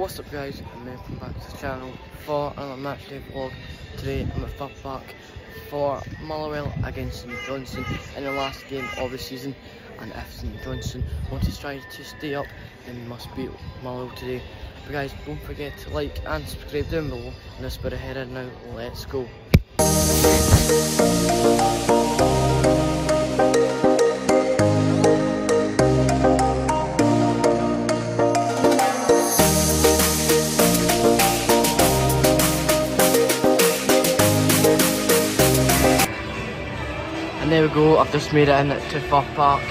What's up guys and welcome back to the channel for another match day vlog. Today I'm at Fir Park for Motherwell against St Johnstone in the last game of the season and if St Johnstone want to try to stay up then we must beat Motherwell today. But guys don't forget to like and subscribe down below and let's put ahead now, let's go. There we go, I've just made it in to Fir Park.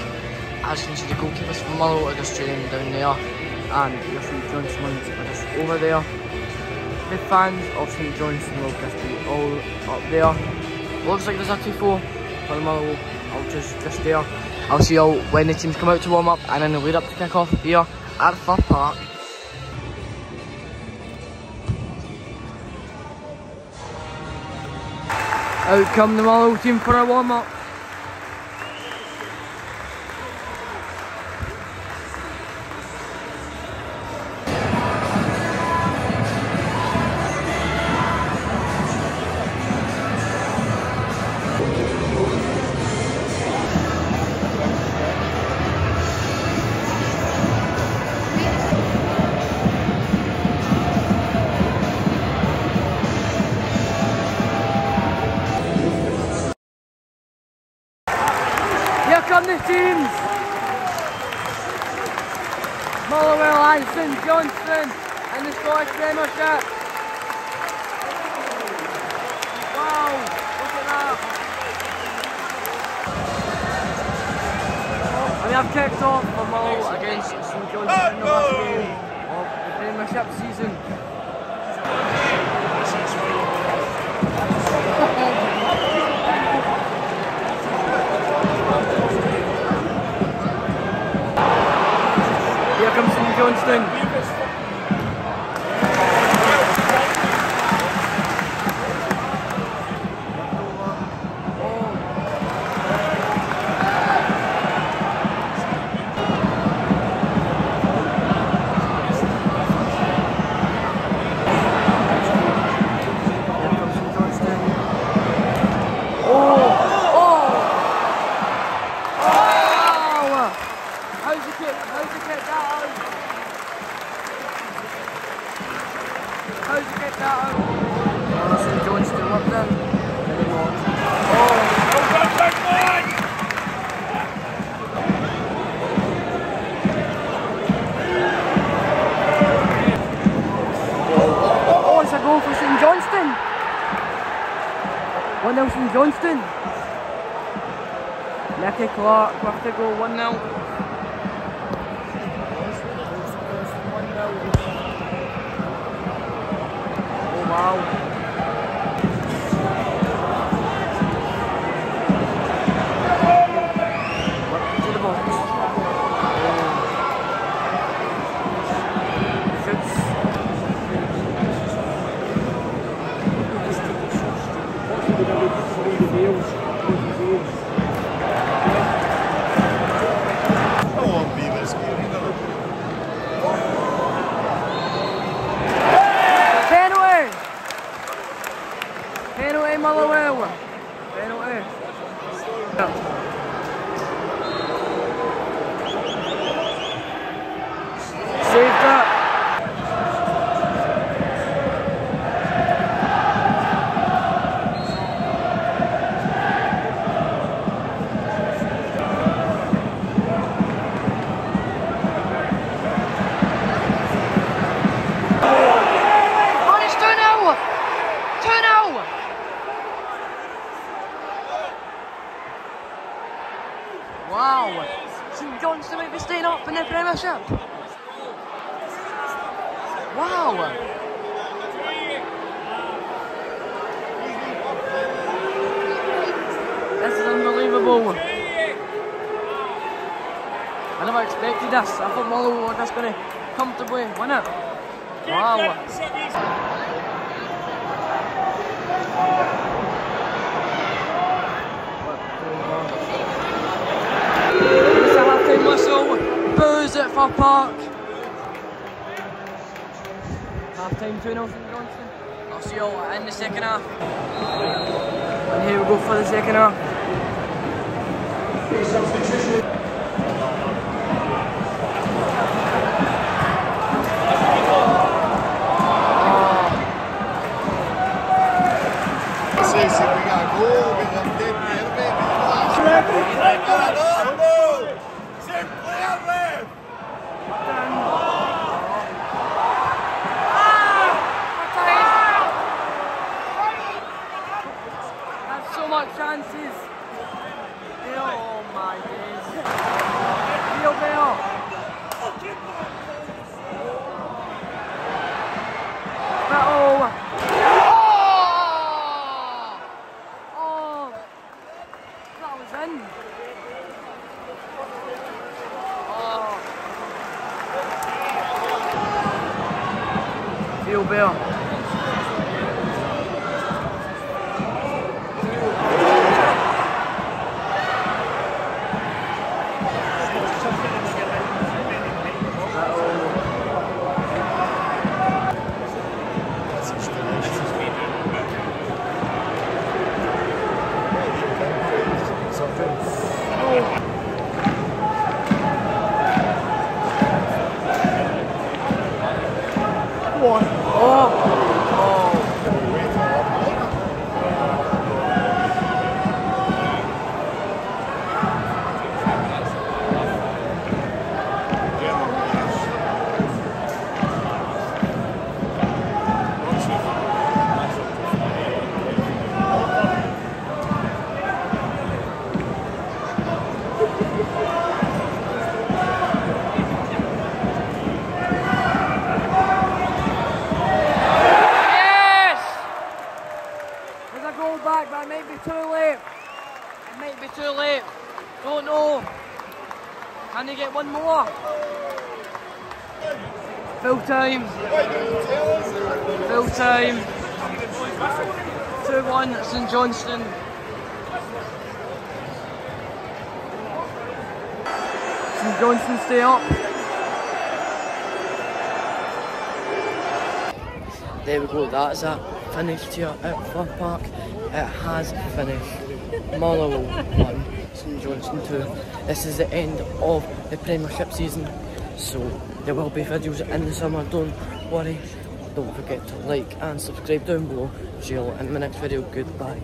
As you can see, the goalkeepers from Motherwell are just training down there, and your St Johnstone ones are just over there. The fans of St Johnstone will just be all up there. Looks like there's a T4 for the Motherwell. I'll just, just there. I'll see y'all when the teams come out to warm up, and then the lead up to kick off here at Fir Park. Out come the Motherwell team for a warm up. Motherwell and St Johnstone in the Scottish Premiership. Wow, look at that. And we have kicked off for Motherwell against St Johnstone in the last game of the Premiership season. Here comes St Johnstone. Here 1 0 St Johnstone. Nicky Clark with the goal 1 0. St might be staying up in the Premiership. Wow! This is unbelievable. I never expected this. I thought Motherwell were just going to comfortably win it. Wow. Fir Park. Half time 2 0 St Johnstone. I'll see you all in the second half. And here we go for the second half. Lubeo. Might be too late. Don't know. Can they get one more? Full time. Full time. 2 1 St Johnstone. St Johnstone stay up. There we go, that's it. Finished here at Fir Park. It has finished. Motherwell 1, St Johnstone 2. This is the end of the Premiership season, so there will be videos in the summer, don't worry. Don't forget to like and subscribe down below. See you in my next video. Goodbye.